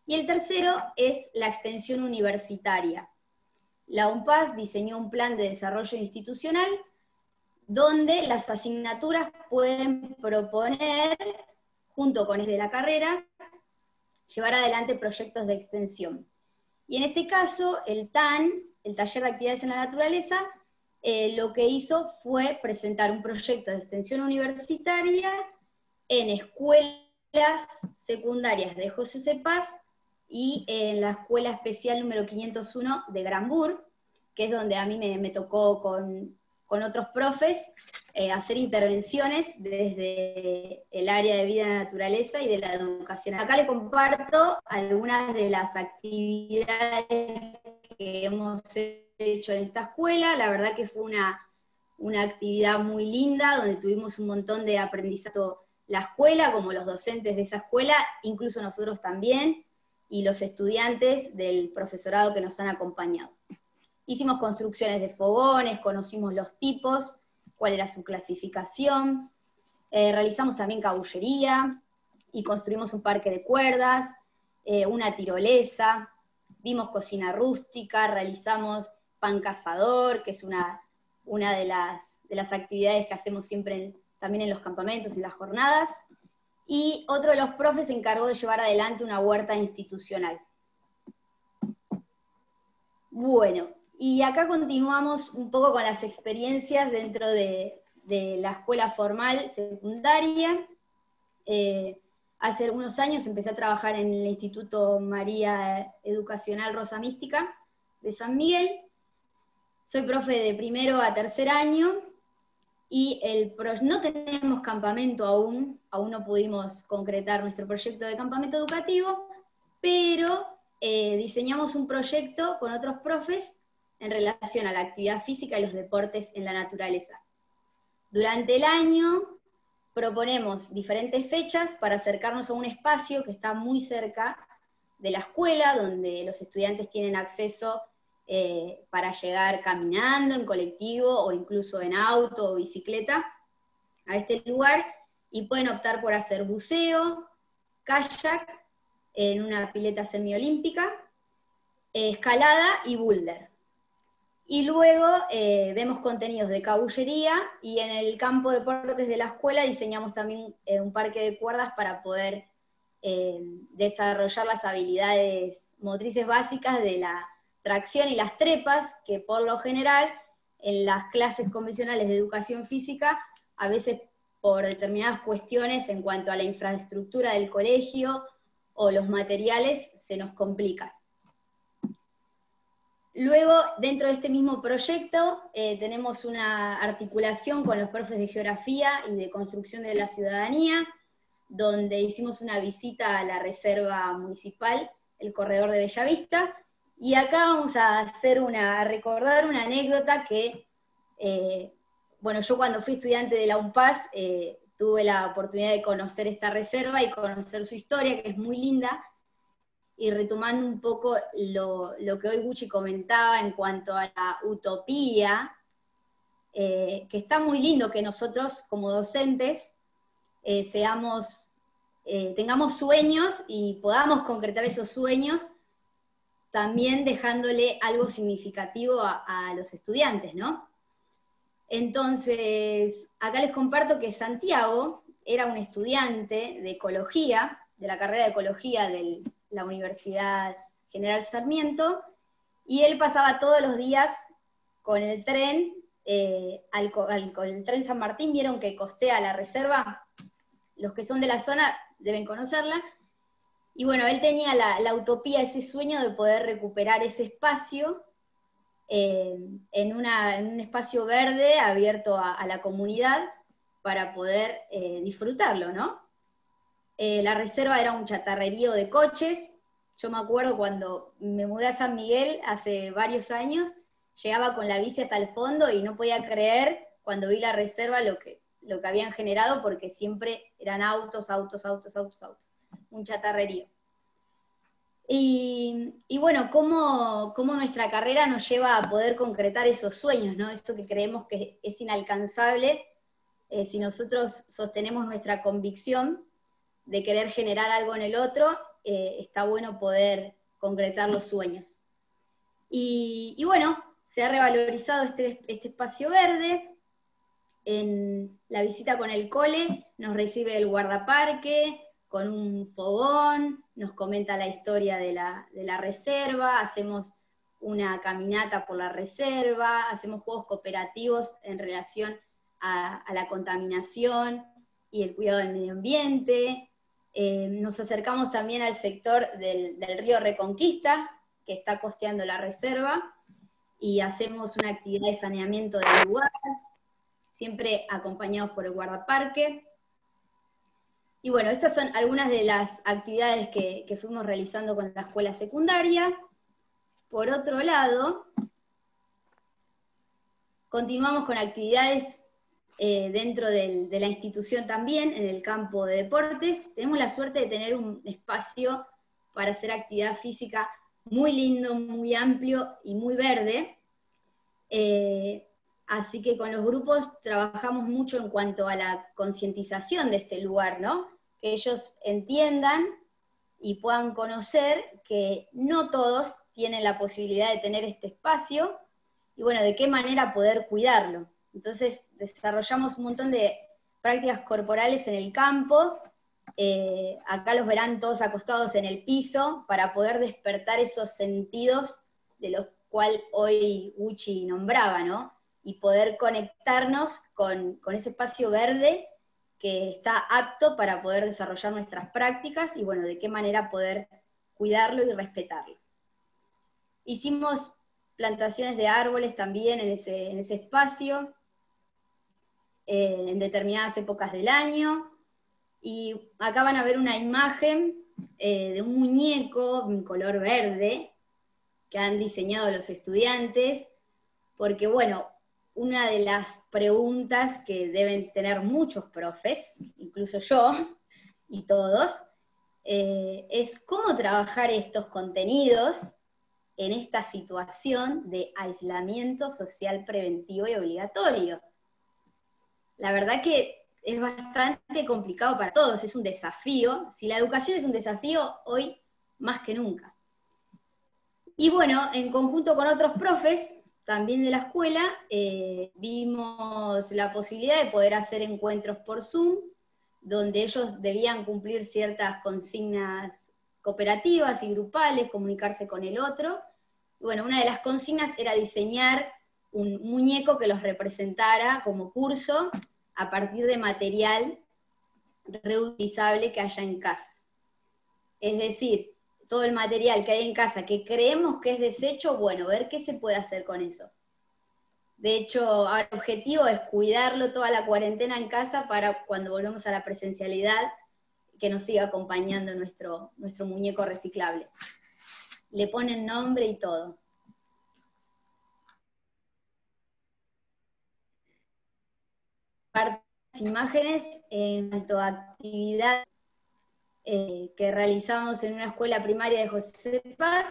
Y el tercero es la extensión universitaria la UNPAS diseñó un plan de desarrollo institucional donde las asignaturas pueden proponer, junto con el de la carrera, llevar adelante proyectos de extensión. Y en este caso, el TAN, el Taller de Actividades en la Naturaleza, eh, lo que hizo fue presentar un proyecto de extensión universitaria en escuelas secundarias de José C y en la escuela especial número 501 de Granbur, que es donde a mí me, tocó con, con otros profes, eh, hacer intervenciones desde el área de vida y naturaleza y de la educación. Acá le comparto algunas de las actividades que hemos hecho en esta escuela. La verdad que fue una, una actividad muy linda, donde tuvimos un montón de aprendizaje, la escuela, como los docentes de esa escuela, incluso nosotros también, y los estudiantes del profesorado que nos han acompañado. Hicimos construcciones de fogones, conocimos los tipos, cuál era su clasificación, eh, realizamos también cabullería y construimos un parque de cuerdas, eh, una tirolesa, vimos cocina rústica, realizamos pan cazador, que es una, una de, las, de las actividades que hacemos siempre también en los campamentos y las jornadas, y otro de los profes se encargó de llevar adelante una huerta institucional. Bueno, y acá continuamos un poco con las experiencias dentro de, la escuela formal secundaria. Eh, hace algunos años empecé a trabajar en el Instituto María Educacional Rosa Mística de San Miguel. Soy profe de primero a tercer año y el no tenemos campamento aún, aún no pudimos concretar nuestro proyecto de campamento educativo, pero eh, diseñamos un proyecto con otros profes en relación a la actividad física y los deportes en la naturaleza. Durante el año proponemos diferentes fechas para acercarnos a un espacio que está muy cerca de la escuela, donde los estudiantes tienen acceso eh, para llegar caminando, en colectivo o incluso en auto o bicicleta a este lugar y pueden optar por hacer buceo, kayak en una pileta semiolímpica, eh, escalada y boulder. Y luego eh, vemos contenidos de cabullería y en el campo de deportes de la escuela diseñamos también un parque de cuerdas para poder desarrollar las habilidades motrices básicas de la tracción y las trepas, que por lo general en las clases convencionales de educación física, a veces por determinadas cuestiones en cuanto a la infraestructura del colegio o los materiales, se nos complican. Luego, dentro de este mismo proyecto, eh, tenemos una articulación con los profes de geografía y de construcción de la ciudadanía, donde hicimos una visita a la reserva municipal, el corredor de Bellavista, y acá vamos a hacer una, a recordar una anécdota que, eh, bueno, yo cuando fui estudiante de la UNPAS eh, tuve la oportunidad de conocer esta reserva y conocer su historia, que es muy linda, y retomando un poco lo, que hoy Gucci comentaba en cuanto a la utopía, eh, que está muy lindo que nosotros como docentes seamos, tengamos sueños y podamos concretar esos sueños, también dejándole algo significativo a, los estudiantes, ¿no? Entonces, acá les comparto que Santiago era un estudiante de ecología, de la carrera de ecología del, la Universidad General Sarmiento, y él pasaba todos los días con el tren, eh, con el tren San Martín, vieron que costea la reserva, los que son de la zona deben conocerla, y bueno, él tenía la, utopía, ese sueño de poder recuperar ese espacio eh, en, un espacio verde abierto a, la comunidad para poder eh, disfrutarlo, ¿no? Eh, la reserva era un chatarrerío de coches. Yo me acuerdo cuando me mudé a San Miguel hace varios años, llegaba con la bici hasta el fondo y no podía creer cuando vi la reserva lo que, lo que habían generado porque siempre eran autos, autos, autos, autos, autos. Un chatarrerío. Y, bueno, cómo, nuestra carrera nos lleva a poder concretar esos sueños, ¿no? Eso que creemos que es inalcanzable, eh, si nosotros sostenemos nuestra convicción de querer generar algo en el otro, eh, está bueno poder concretar los sueños. Y, bueno, se ha revalorizado este, este, espacio verde. En la visita con el cole nos recibe el guardaparque con un fogón, nos comenta la historia de la, reserva, hacemos una caminata por la reserva, hacemos juegos cooperativos en relación a, la contaminación y el cuidado del medio ambiente, eh, nos acercamos también al sector del, río Reconquista, que está costeando la reserva, y hacemos una actividad de saneamiento del lugar. siempre acompañados por el guardaparque. Y bueno, estas son algunas de las actividades que, que fuimos realizando con la escuela secundaria. Por otro lado, continuamos con actividades eh, dentro de la institución también, en el campo de deportes. Tenemos la suerte de tener un espacio para hacer actividad física muy lindo, muy amplio y muy verde. Eh, así que con los grupos trabajamos mucho en cuanto a la concientización de este lugar, ¿no? Que ellos entiendan y puedan conocer que no todos tienen la posibilidad de tener este espacio y bueno, de qué manera poder cuidarlo. Entonces desarrollamos un montón de prácticas corporales en el campo. Eh, acá los verán todos acostados en el piso para poder despertar esos sentidos de los cuales hoy Uchi nombraba, ¿no? Y poder conectarnos con, con ese espacio verde que está apto para poder desarrollar nuestras prácticas y bueno, de qué manera poder cuidarlo y respetarlo. Hicimos plantaciones de árboles también en ese, en ese espacio, eh, en determinadas épocas del año. Y acá van a ver una imagen eh, de un muñeco en color verde que han diseñado los estudiantes, porque bueno, una de las preguntas que deben tener muchos profes, incluso yo y todos, eh, es cómo trabajar estos contenidos en esta situación de aislamiento social preventivo y obligatorio la verdad que es bastante complicado para todos, es un desafío. Si la educación es un desafío, hoy más que nunca. Y bueno, en conjunto con otros profes, también de la escuela, eh, vimos la posibilidad de poder hacer encuentros por Zoom, donde ellos debían cumplir ciertas consignas cooperativas y grupales, comunicarse con el otro. bueno, una de las consignas era diseñar un muñeco que los representara como curso a partir de material reutilizable que haya en casa. Es decir, todo el material que hay en casa que creemos que es desecho, bueno, ver qué se puede hacer con eso. De hecho, el objetivo es cuidarlo toda la cuarentena en casa para cuando volvamos a la presencialidad, que nos siga acompañando nuestro, nuestro muñeco reciclable. Le ponen nombre y todo. imágenes en cuanto a actividad eh, que realizamos en una escuela primaria de José Paz,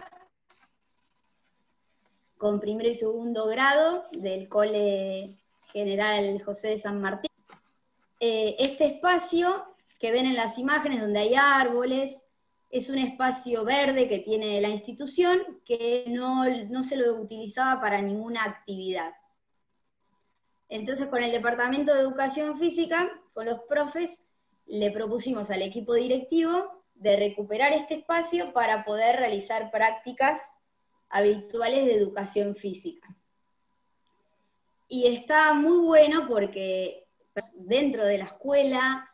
con primero y segundo grado del Cole General José de San Martín. Eh, este espacio que ven en las imágenes donde hay árboles, es un espacio verde que tiene la institución que no, no se lo utilizaba para ninguna actividad. Entonces, con el Departamento de Educación Física, con los profes, le propusimos al equipo directivo de recuperar este espacio para poder realizar prácticas habituales de educación física. Y está muy bueno porque dentro de la escuela,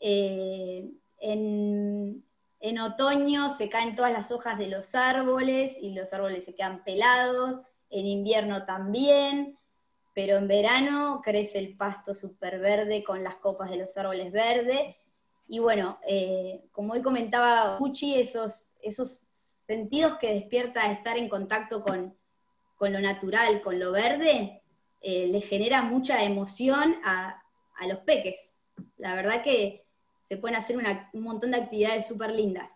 eh, en, en otoño se caen todas las hojas de los árboles y los árboles se quedan pelados, en invierno también, pero en verano crece el pasto súper verde con las copas de los árboles verdes. Y bueno, eh, como hoy comentaba Gucci, esos, esos sentidos que despierta estar en contacto con, lo natural, con lo verde, eh, le genera mucha emoción a, los peques. La verdad que se pueden hacer un montón de actividades súper lindas.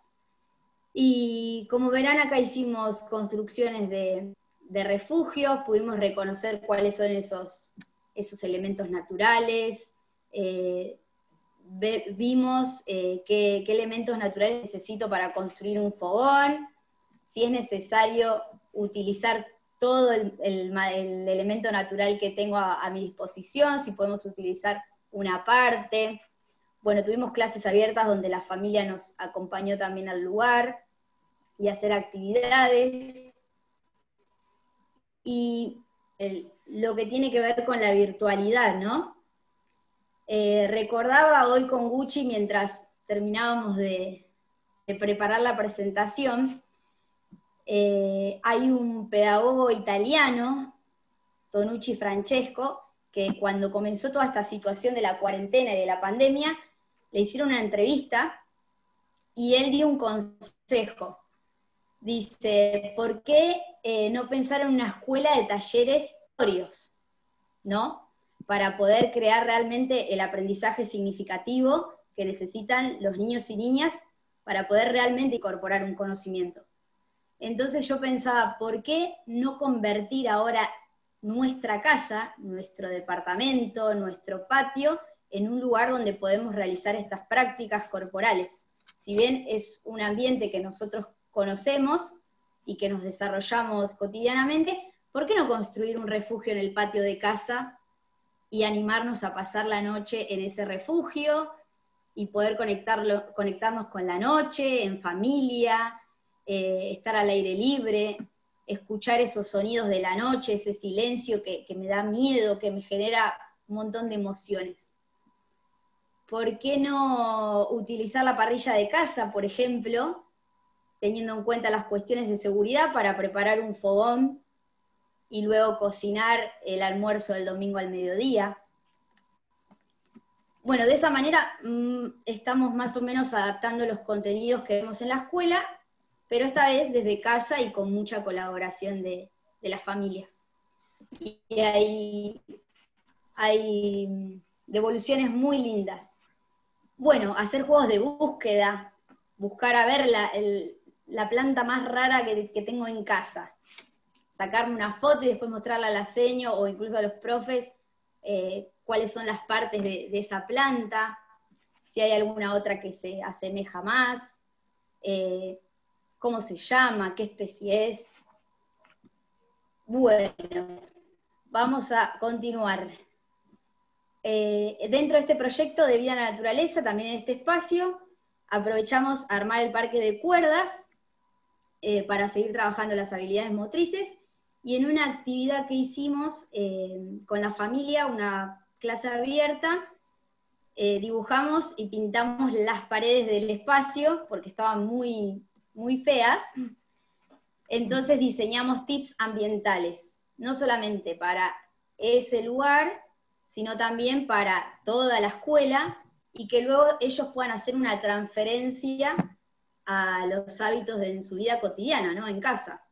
Y como verán, acá hicimos construcciones de, de refugios, pudimos reconocer cuáles son esos, esos elementos naturales, eh, vimos eh, qué, elementos naturales necesito para construir un fogón, si es necesario utilizar todo el, elemento natural que tengo a, mi disposición, si podemos utilizar una parte. Bueno, tuvimos clases abiertas donde la familia nos acompañó también al lugar y hacer actividades y lo que tiene que ver con la virtualidad, ¿no? Eh, recordaba hoy con Gucci mientras terminábamos de, preparar la presentación, eh, hay un pedagogo italiano, Tonucci Francesco, que cuando comenzó toda esta situación de la cuarentena y de la pandemia, le hicieron una entrevista y él dio un consejo. Dice, ¿por qué eh, no pensar en una escuela de talleres ¿no? Para poder crear realmente el aprendizaje significativo que necesitan los niños y niñas para poder realmente incorporar un conocimiento. Entonces yo pensaba, ¿por qué no convertir ahora nuestra casa, nuestro departamento, nuestro patio, en un lugar donde podemos realizar estas prácticas corporales? Si bien es un ambiente que nosotros conocemos y que nos desarrollamos cotidianamente, ¿por qué no construir un refugio en el patio de casa y animarnos a pasar la noche en ese refugio y poder conectarlo, conectarnos con la noche, en familia, eh, estar al aire libre, escuchar esos sonidos de la noche, ese silencio que, que me da miedo, que me genera un montón de emociones. ¿Por qué no utilizar la parrilla de casa, por ejemplo, teniendo en cuenta las cuestiones de seguridad para preparar un fogón y luego cocinar el almuerzo del domingo al mediodía? Bueno, de esa manera mm, estamos más o menos adaptando los contenidos que vemos en la escuela, pero esta vez desde casa y con mucha colaboración de, las familias. Y hay, hay devoluciones muy lindas. Bueno, hacer juegos de búsqueda, buscar a ver la, planta más rara que, tengo en casa, sacarme una foto y después mostrarla a la seño o incluso a los profes eh, cuáles son las partes de, esa planta, si hay alguna otra que se asemeja más, eh, cómo se llama, qué especie es. Bueno, vamos a continuar. Eh, dentro de este proyecto de vida en la naturaleza, también en este espacio, aprovechamos a armar el parque de cuerdas eh, para seguir trabajando las habilidades motrices y en una actividad que hicimos con la familia, una clase abierta, eh, dibujamos y pintamos las paredes del espacio, porque estaban muy, muy feas. Entonces diseñamos tips ambientales, no solamente para ese lugar, sino también para toda la escuela, y que luego ellos puedan hacer una transferencia a los hábitos de en su vida cotidiana, ¿no? En casa.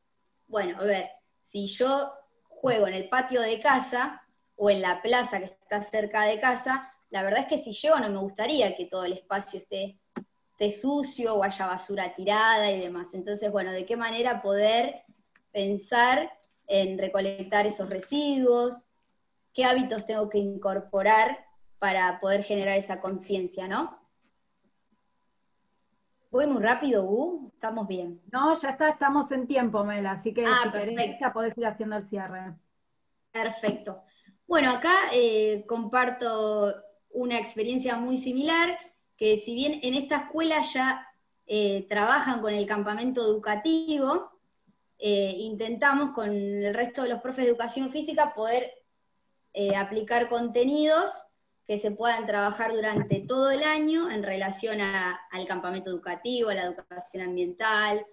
Bueno, a ver, si yo juego en el patio de casa, o en la plaza que está cerca de casa, la verdad es que si llego no me gustaría que todo el espacio esté, sucio o haya basura tirada y demás. Entonces, bueno, ¿de qué manera poder pensar en recolectar esos residuos? ¿Qué hábitos tengo que incorporar para poder generar esa conciencia, no? ¿Voy muy rápido, U? ¿Estamos bien? No, ya está, estamos en tiempo, Mela, así que ah, si querés, ya podés ir haciendo el cierre. Perfecto. Bueno, acá eh, comparto una experiencia muy similar, que si bien en esta escuela ya eh, trabajan con el campamento educativo, eh, intentamos con el resto de los profes de educación física poder aplicar contenidos que se puedan trabajar durante todo el año en relación al campamento educativo, a la educación ambiental,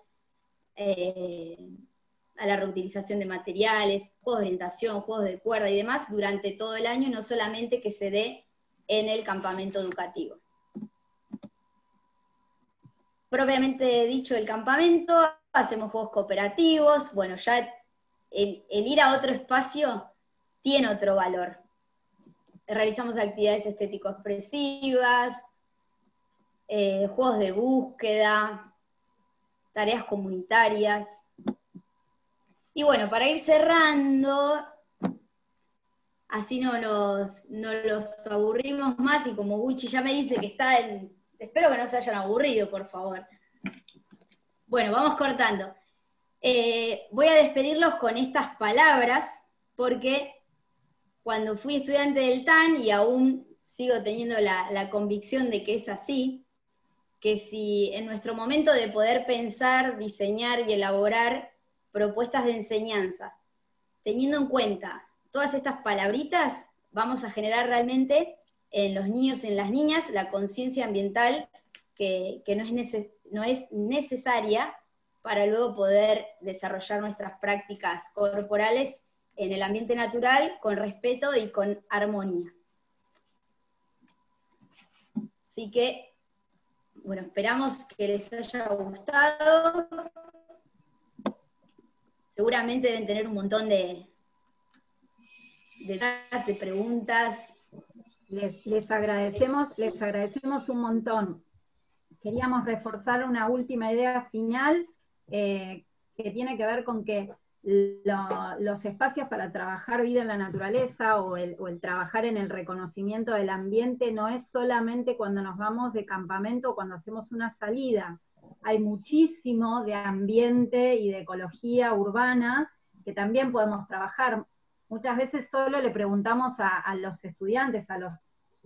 a la reutilización de materiales, juegos de orientación, juegos de cuerda y demás durante todo el año, no solamente que se dé en el campamento educativo. Propiamente dicho el campamento, hacemos juegos cooperativos, bueno, ya el, ir a otro espacio tiene otro valor. Realizamos actividades estético-expresivas, eh, juegos de búsqueda, tareas comunitarias, y bueno, para ir cerrando, así no los, no los aburrimos más y como Gucci ya me dice que está en... Espero que no se hayan aburrido, por favor. Bueno, vamos cortando. Eh, voy a despedirlos con estas palabras porque cuando fui estudiante del TAN y aún sigo teniendo la, la convicción de que es así, que si en nuestro momento de poder pensar, diseñar y elaborar propuestas de enseñanza. Teniendo en cuenta todas estas palabritas, vamos a generar realmente en los niños y en las niñas la conciencia ambiental que, no, es no es necesaria para luego poder desarrollar nuestras prácticas corporales en el ambiente natural con respeto y con armonía. Así que, bueno, esperamos que les haya gustado. Seguramente deben tener un montón de, de, de preguntas. Les, les, agradecemos, les agradecemos un montón. Queríamos reforzar una última idea final eh, que tiene que ver con que los espacios para trabajar vida en la naturaleza o el, trabajar en el reconocimiento del ambiente no es solamente cuando nos vamos de campamento o cuando hacemos una salida. Hay muchísimo de ambiente y de ecología urbana que también podemos trabajar. Muchas veces solo le preguntamos a, los estudiantes, a, los,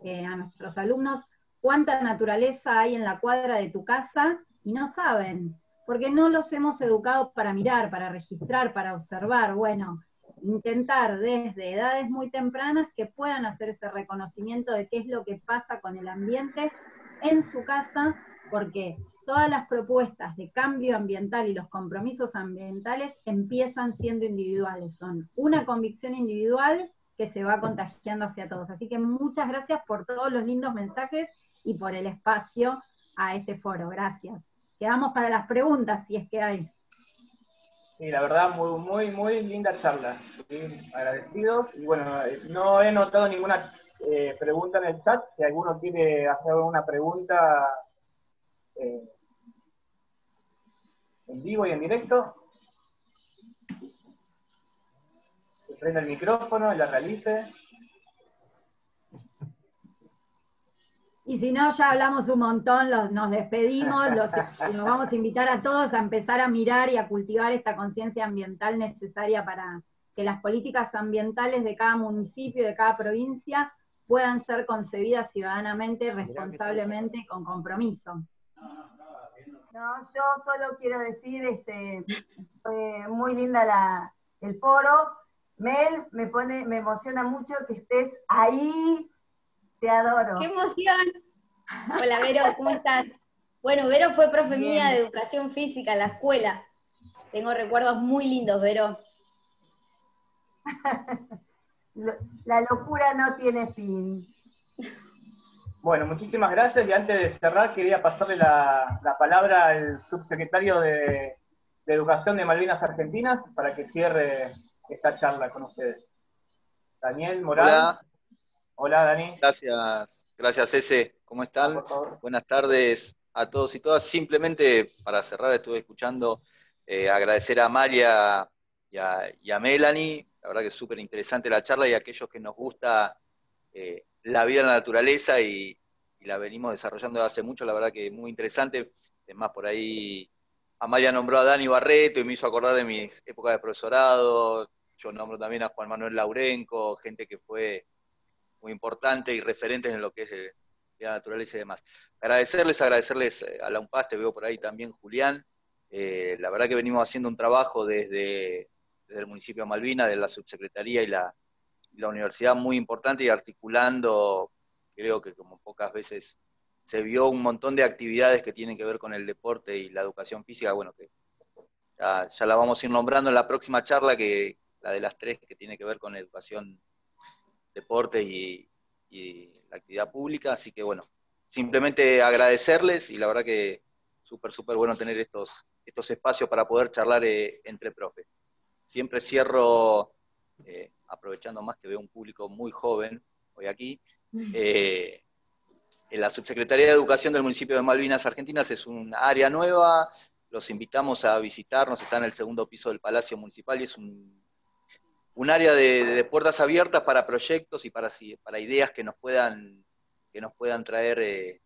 eh, a nuestros alumnos, cuánta naturaleza hay en la cuadra de tu casa y no saben porque no los hemos educado para mirar, para registrar, para observar. Bueno, intentar desde edades muy tempranas que puedan hacer ese reconocimiento de qué es lo que pasa con el ambiente en su casa, porque todas las propuestas de cambio ambiental y los compromisos ambientales empiezan siendo individuales, son una convicción individual que se va contagiando hacia todos. Así que muchas gracias por todos los lindos mensajes y por el espacio a este foro. Gracias quedamos para las preguntas, si es que hay. Sí, la verdad, muy, muy, muy linda charla. Agradecidos. Y bueno, no he notado ninguna eh, pregunta en el chat. Si alguno quiere hacer una pregunta eh, en vivo y en directo, se prenda el micrófono y la realice. Y si no, ya hablamos un montón, nos despedimos, los, nos vamos a invitar a todos a empezar a mirar y a cultivar esta conciencia ambiental necesaria para que las políticas ambientales de cada municipio, de cada provincia, puedan ser concebidas ciudadanamente, responsablemente, con compromiso. No, yo solo quiero decir, este, fue muy linda la, el foro. Mel, me pone, me emociona mucho que estés ahí te adoro. ¡Qué emoción! Hola, Vero, ¿cómo estás? Bueno, Vero fue profe mía de educación física en la escuela. Tengo recuerdos muy lindos, Vero. La locura no tiene fin. Bueno, muchísimas gracias y antes de cerrar quería pasarle la, palabra al subsecretario de, Educación de Malvinas Argentinas para que cierre esta charla con ustedes. Daniel Morales. Hola, Dani. Gracias, gracias, Ese. ¿Cómo están? Buenas tardes a todos y todas. Simplemente para cerrar, estuve escuchando, eh, agradecer a María y a, Melanie. La verdad que es súper interesante la charla y a aquellos que nos gusta eh, la vida en la naturaleza y, la venimos desarrollando hace mucho, la verdad que es muy interesante. Es más, por ahí Amalia nombró a Dani Barreto y me hizo acordar de mis épocas de profesorado. Yo nombro también a Juan Manuel Laurenco, gente que fue muy importantes y referentes en lo que es eh, la naturaleza y demás. Agradecerles, agradecerles eh, a la UNPAS, te veo por ahí también, Julián. Eh, la verdad que venimos haciendo un trabajo desde, el municipio de Malvina, de la subsecretaría y la, la universidad muy importante y articulando, creo que como pocas veces se vio un montón de actividades que tienen que ver con el deporte y la educación física, bueno, que ya, la vamos a ir nombrando en la próxima charla, que la de las tres, que tiene que ver con educación deporte y, la actividad pública. Así que bueno, simplemente agradecerles y la verdad que súper, súper bueno tener estos, estos espacios para poder charlar eh, entre profes. Siempre cierro, eh, aprovechando más que veo un público muy joven hoy aquí, eh, en la Subsecretaría de Educación del municipio de Malvinas Argentinas es un área nueva, los invitamos a visitarnos, está en el segundo piso del Palacio Municipal y es un un área de, puertas abiertas para proyectos y para, para ideas que nos puedan, que nos puedan traer eh,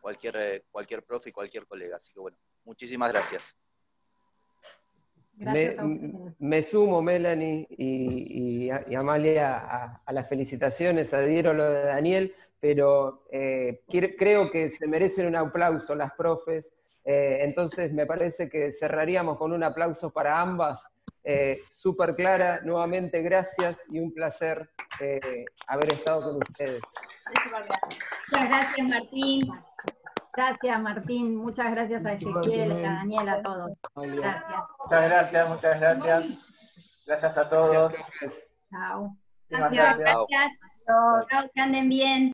cualquier, eh, cualquier profe y cualquier colega. Así que bueno, muchísimas gracias. me, sumo, Melanie y, Amalia, a, las felicitaciones, adhiero lo de Daniel, pero eh, creo que se merecen un aplauso las profes, entonces me parece que cerraríamos con un aplauso para ambas eh, súper clara. Nuevamente, gracias y un placer eh, haber estado con ustedes. Muchas gracias, Martín. Gracias, Martín. Muchas gracias a Ezequiel, a Daniel, a todos. Gracias. Muchas gracias, muchas gracias. Gracias a todos. Chao. Gracias. Chao, que anden bien.